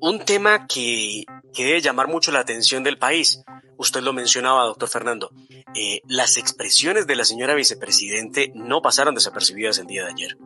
un tema que, que debe llamar mucho la atención del país. Usted lo mencionaba, doctor Fernando. Eh, las expresiones de la señora vicepresidente no pasaron desapercibidas el día de ayer.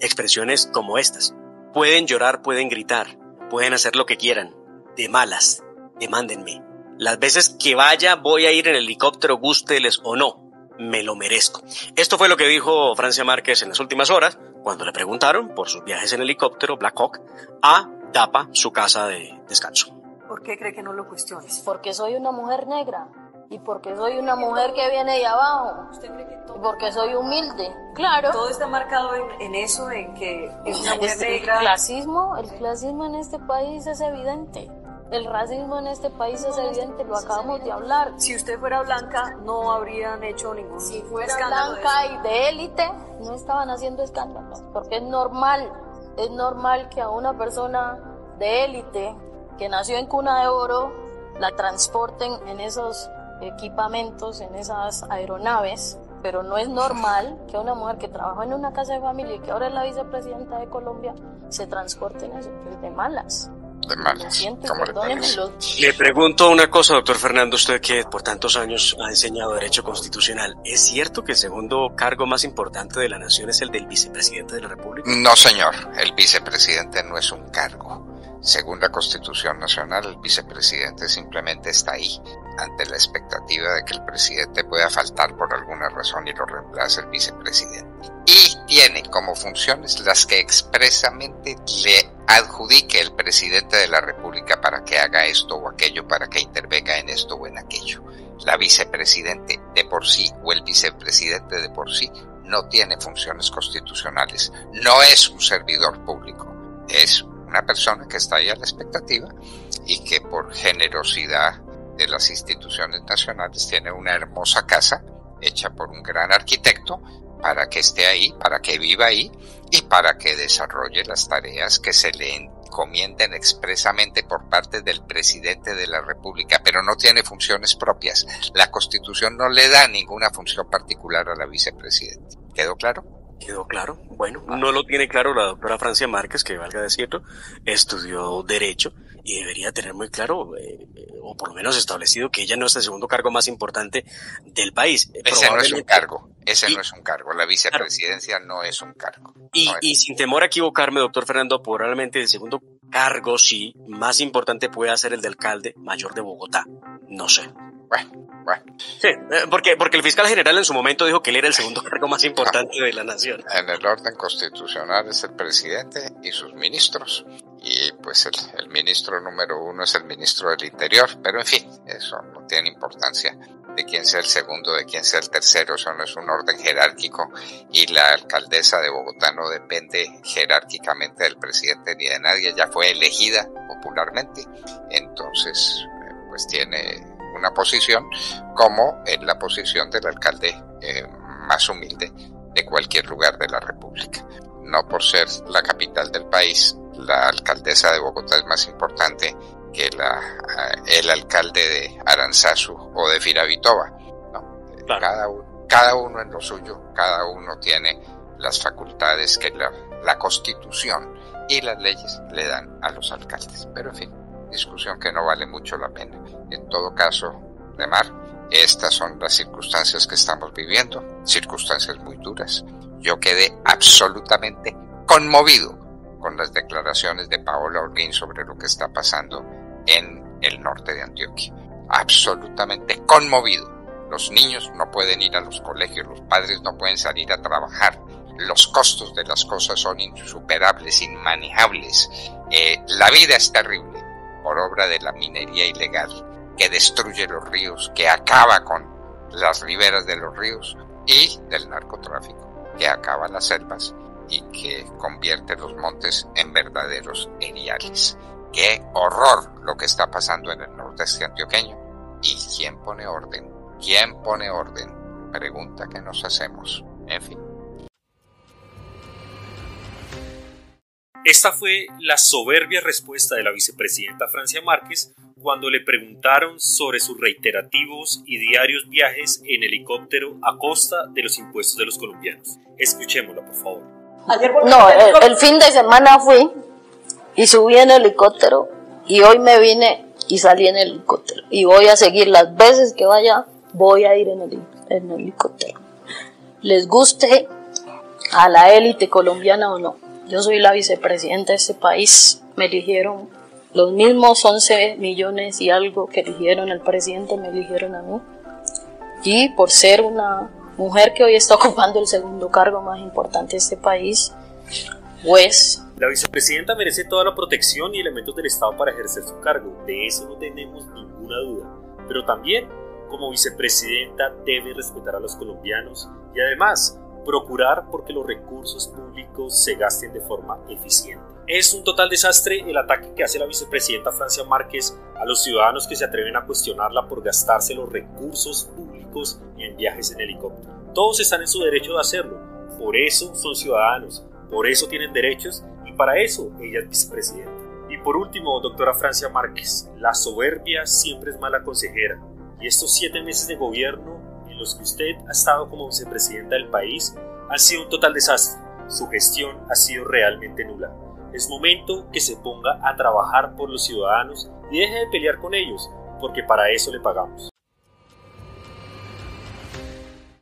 Expresiones como estas. Pueden llorar, pueden gritar, pueden hacer lo que quieran. De malas, demándenme. Las veces que vaya voy a ir en helicóptero, gústeles o no. Me lo merezco. Esto fue lo que dijo Francia Márquez en las últimas horas, cuando le preguntaron por sus viajes en helicóptero Black Hawk a Tapa, su casa de descanso. ¿Por qué cree que no lo cuestiones? Porque soy una mujer negra y porque soy una mujer que viene de abajo. ¿Usted cree que todo, Porque soy humilde. Claro. todo está marcado en, en eso, en que es una mujer Este, el negra? clasismo, el clasismo en este país es evidente. El racismo en este país es evidente, lo acabamos de hablar. Si usted fuera blanca, no habrían hecho ningún Si fuera escándalo de blanca eso. y de élite, no estaban haciendo escándalos, porque es normal, es normal que a una persona de élite que nació en cuna de oro la transporten en esos equipamientos, en esas aeronaves, pero no es normal que una mujer que trabajó en una casa de familia y que ahora es la vicepresidenta de Colombia se transporte en eso, pues de malas. De malas. ¿Cómo le Le pregunto una cosa, doctor Fernando, usted que por tantos años ha enseñado Derecho Constitucional. ¿Es cierto que el segundo cargo más importante de la nación es el del vicepresidente de la República? No, señor. El vicepresidente no es un cargo. Según la Constitución Nacional, el vicepresidente simplemente está ahí, ante la expectativa de que el presidente pueda faltar por alguna razón y lo reemplace el vicepresidente. Y tiene como funciones las que expresamente le adjudique el presidente de la República para que haga esto o aquello, para que intervenga en esto o en aquello. La vicepresidente de por sí o el vicepresidente de por sí no tiene funciones constitucionales, no es un servidor público, es una persona que está ahí a la expectativa y que por generosidad de las instituciones nacionales tiene una hermosa casa hecha por un gran arquitecto para que esté ahí, para que viva ahí y para que desarrolle las tareas que se le encomienden expresamente por parte del presidente de la República, pero no tiene funciones propias. La Constitución no le da ninguna función particular a la vicepresidenta. ¿Quedó claro? Quedó claro. Bueno, no lo tiene claro la doctora Francia Márquez, que valga decirlo, estudió Derecho y debería tener muy claro, eh, o por lo menos establecido, que ella no es el segundo cargo más importante del país. Ese no es un cargo, ese Y- no es un cargo, la vicepresidencia no es un cargo. Y, No es- y sin temor a equivocarme, doctor Fernando, probablemente el segundo cargo, sí, más importante puede ser el de alcalde mayor de Bogotá. No sé. Bueno, bueno, Sí, eh, porque, porque el fiscal general en su momento dijo que él era el segundo cargo más importante de la nación. en el orden constitucional es el presidente y sus ministros, y pues el, el ministro número uno es el ministro del Interior, pero en fin, eso no tiene importancia de quién sea el segundo, de quién sea el tercero, eso no es un orden jerárquico, y la alcaldesa de Bogotá no depende jerárquicamente del presidente ni de nadie, ya fue elegida popularmente, entonces eh, pues tiene una posición como en la posición del alcalde eh, más humilde de cualquier lugar de la República. No por ser la capital del país, la alcaldesa de Bogotá es más importante que la, eh, el alcalde de Aranzazu o de Firavitoba. ¿no? Claro. Cada, cada uno en lo suyo, cada uno tiene las facultades que la, la constitución y las leyes le dan a los alcaldes. Pero en fin, discusión que no vale mucho la pena. En todo caso, de mar, estas son las circunstancias que estamos viviendo, circunstancias muy duras. Yo quedé absolutamente conmovido con las declaraciones de Paola Holguín sobre lo que está pasando en el norte de Antioquia. Absolutamente conmovido. Los niños no pueden ir a los colegios, los padres no pueden salir a trabajar, los costos de las cosas son insuperables, inmanejables. Eh, la vida es terrible por obra de la minería ilegal que destruye los ríos, que acaba con las riberas de los ríos y del narcotráfico, que acaba las selvas y que convierte los montes en verdaderos eriales. Qué horror lo que está pasando en el nordeste antioqueño. ¿Y quién pone orden? ¿Quién pone orden? Pregunta que nos hacemos. En fin. Esta fue la soberbia respuesta de la vicepresidenta Francia Márquez cuando le preguntaron sobre sus reiterativos y diarios viajes en helicóptero a costa de los impuestos de los colombianos. Escuchémosla, por favor. No, el fin de semana fui y subí en helicóptero Y hoy me vine y salí en helicóptero. Y voy a seguir las veces que vaya, voy a ir en el, en el helicóptero. Les guste a la élite colombiana o no. Yo soy la vicepresidenta de este país. Me eligieron los mismos 11 millones y algo que eligieron al presidente, me eligieron a mí. Y por ser una mujer que hoy está ocupando el segundo cargo más importante de este país, pues... La vicepresidenta merece toda la protección y elementos del Estado para ejercer su cargo, de eso no tenemos ninguna duda. Pero también, como vicepresidenta, debe respetar a los colombianos y además procurar porque los recursos públicos se gasten de forma eficiente. Es un total desastre el ataque que hace la vicepresidenta Francia Márquez a los ciudadanos que se atreven a cuestionarla por gastarse los recursos públicos en viajes en helicóptero. Todos están en su derecho de hacerlo, por eso son ciudadanos, por eso tienen derechos y para eso ella es vicepresidenta. Y por último, doctora Francia Márquez, la soberbia siempre es mala consejera y estos siete meses de gobierno los que usted ha estado como vicepresidenta del país han sido un total desastre. Su gestión ha sido realmente nula. Es momento que se ponga a trabajar por los ciudadanos y deje de pelear con ellos, porque para eso le pagamos.